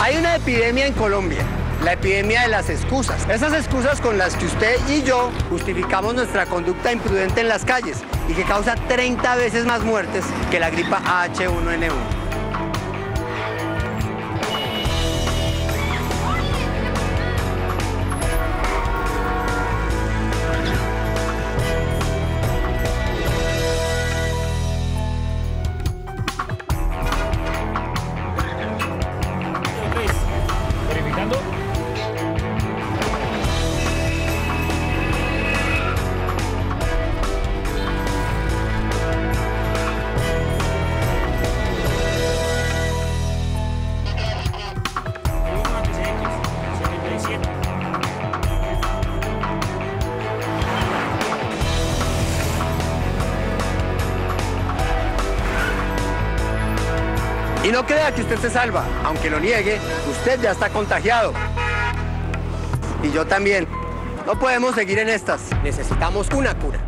Hay una epidemia en Colombia, la epidemia de las excusas. Esas excusas con las que usted y yo justificamos nuestra conducta imprudente en las calles y que causa 30 veces más muertes que la gripa H1N1. Y no crea que usted se salva, aunque lo niegue, usted ya está contagiado. Y yo también. No podemos seguir en estas, necesitamos una cura.